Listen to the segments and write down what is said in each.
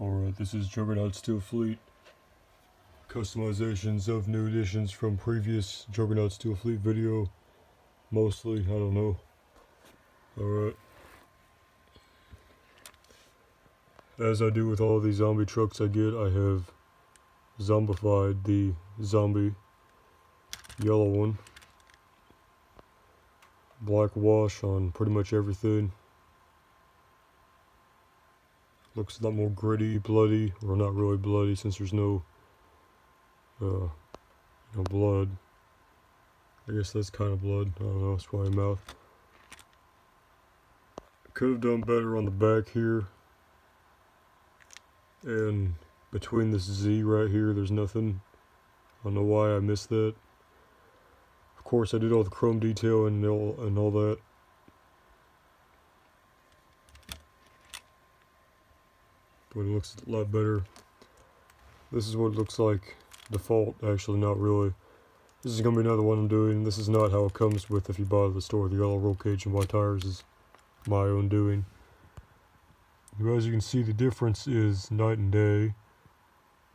Alright, this is Juggernaut Steel Fleet. Customizations of new additions from previous Juggernaut Steel Fleet video. Mostly, I don't know. Alright. As I do with all these zombie trucks I get, I have zombified the zombie yellow one. Black wash on pretty much everything. Looks a lot more gritty, bloody, or not really bloody since there's no, uh, no blood. I guess that's kind of blood. I don't know, it's probably mouth. Could have done better on the back here. And between this Z right here, there's nothing. I don't know why I missed that. Of course, I did all the chrome detail and all, and all that. But it looks a lot better. This is what it looks like default, actually, not really. This is going to be another one I'm doing. This is not how it comes with if you buy the store. The yellow roll cage and white tires is my own doing. As you can see, the difference is night and day.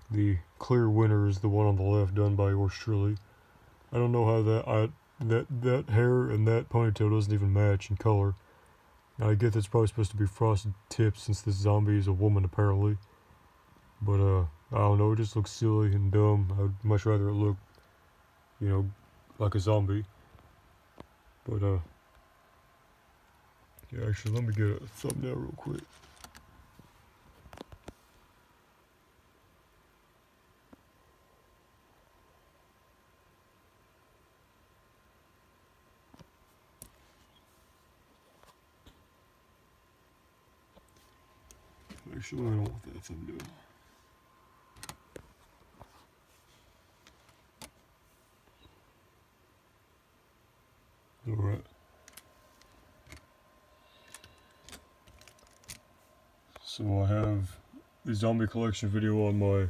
The clear winner is the one on the left done by yours truly. I don't know how that I that that hair and that ponytail doesn't even match in color. I get that's probably supposed to be frosted tips since this zombie is a woman apparently. But uh, I don't know, it just looks silly and dumb. I'd much rather it look, you know, like a zombie. But uh, yeah, actually, let me get a thumbnail real quick. Actually, I don't want that thumbnail. Alright. So I have the zombie collection video on my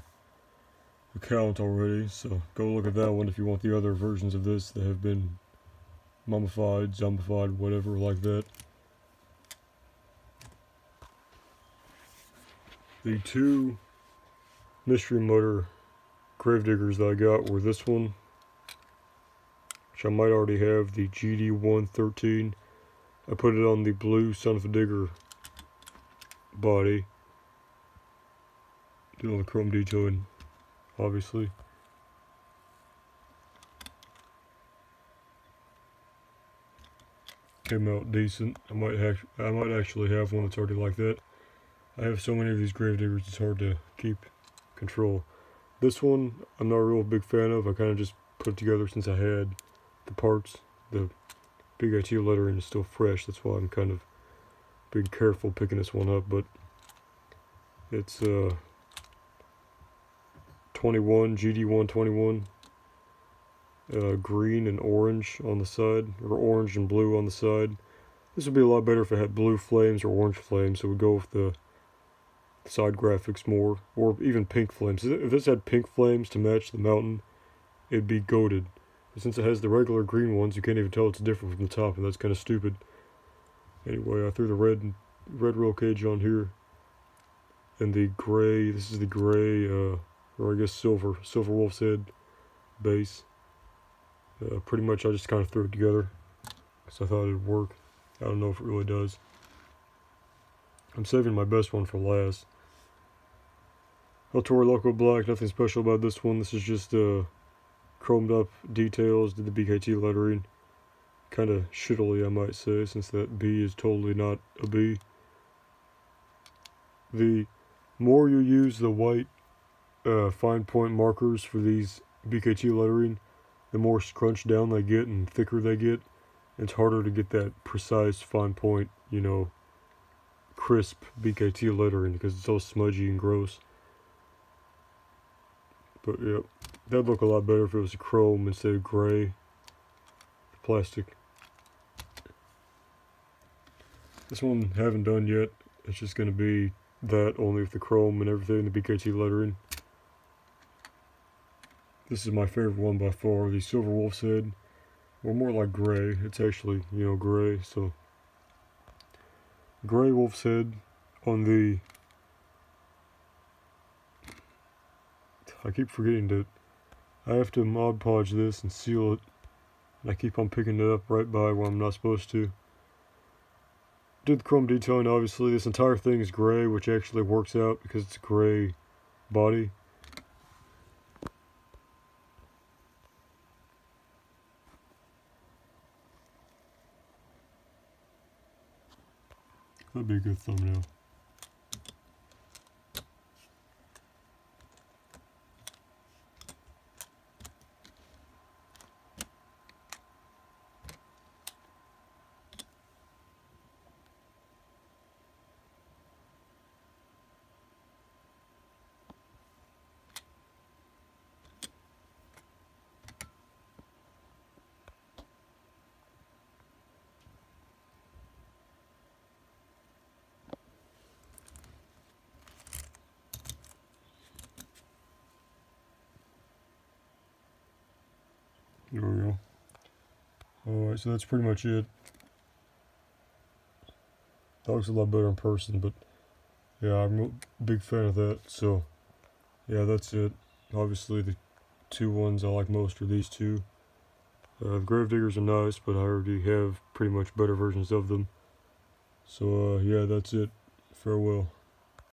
account already, so go look at that one if you want the other versions of this that have been mummified, zombified, whatever like that. The two mystery motor gravediggers that I got were this one, which I might already have, the GD113. I put it on the blue Son-uva Digger body. Did all the chrome detailing, obviously. Came out decent. I might I might actually have one that's already like that. I have so many of these gravediggers, it's hard to keep control. This one, I'm not a real big fan of. I kind of just put it together since I had the parts. The big IT lettering is still fresh. That's why I'm kind of being careful picking this one up. But it's uh, 21, GD121. Uh, green and orange on the side, or orange and blue on the side. This would be a lot better if it had blue flames or orange flames. So we go with the side graphics more, or even pink flames. If this had pink flames to match the mountain, it'd be goaded. But since it has the regular green ones, you can't even tell it's different from the top, and that's kind of stupid. Anyway, I threw the red red roll cage on here, and the gray. This is the gray, uh, or I guess silver, silver wolf's head base. Uh, pretty much, I just kind of threw it together because I thought it'd work. I don't know if it really does. I'm saving my best one for last. El Toro Loco Black, nothing special about this one. This is just uh, chromed up details, did the BKT lettering. Kind of shittily, I might say, since that B is totally not a B. The more you use the white uh, fine point markers for these BKT lettering, the more scrunched down they get and thicker they get. It's harder to get that precise fine point, you know, crisp BKT lettering because it's all smudgy and gross. But yeah, that'd look a lot better if it was chrome instead of gray plastic. This one haven't done yet. It's just going to be that only with the chrome and everything, the BKT lettering. This is my favorite one by far, the Silver Wolf's Head. Or more like gray. It's actually, you know, gray, so... Gray Wolf's Head on the I keep forgetting to, I have to Mod Podge this and seal it. And I keep on picking it up right by where I'm not supposed to. Did the chrome detailing, obviously. This entire thing is gray, which actually works out because it's a gray body. That'd be a good thumbnail. There we go. Alright, so that's pretty much it. That looks a lot better in person, but yeah, I'm a big fan of that. So, yeah, that's it. Obviously, the two ones I like most are these two. Uh, the Gravediggers are nice, but I already have pretty much better versions of them. So, uh, yeah, that's it. Farewell.